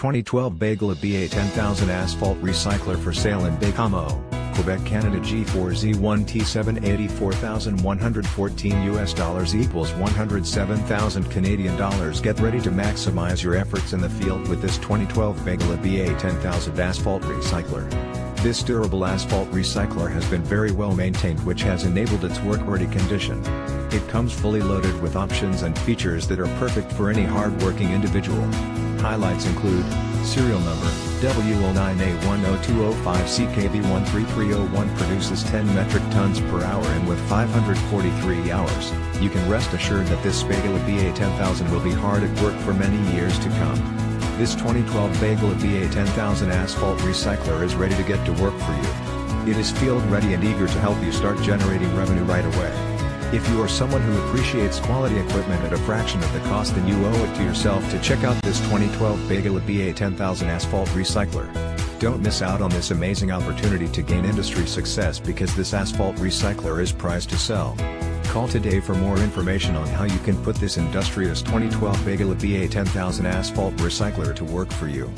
2012 Bagela BA10000 Asphalt Recycler for sale in Baie-Comeau, Quebec, Canada G4Z1T7 84114 US dollars equals 107,000 Canadian dollars. Get ready to maximize your efforts in the field with this 2012 Bagela BA10000 Asphalt Recycler. This durable asphalt recycler has been very well maintained which has enabled its work-ready condition. It comes fully loaded with options and features that are perfect for any hard-working individual. Highlights include, serial number, WL9A10205CKB13301 produces 10 metric tons per hour and with 543 hours, you can rest assured that this Bagela BA10000 will be hard at work for many years to come. This 2012 Bagela BA10000 Asphalt Recycler is ready to get to work for you. It is field ready and eager to help you start generating revenue right away. If you are someone who appreciates quality equipment at a fraction of the cost then you owe it to yourself to check out this 2012 Bagela BA10000 Asphalt Recycler. Don't miss out on this amazing opportunity to gain industry success because this asphalt recycler is priced to sell. Call today for more information on how you can put this industrious 2012 Bagela BA10000 Asphalt Recycler to work for you.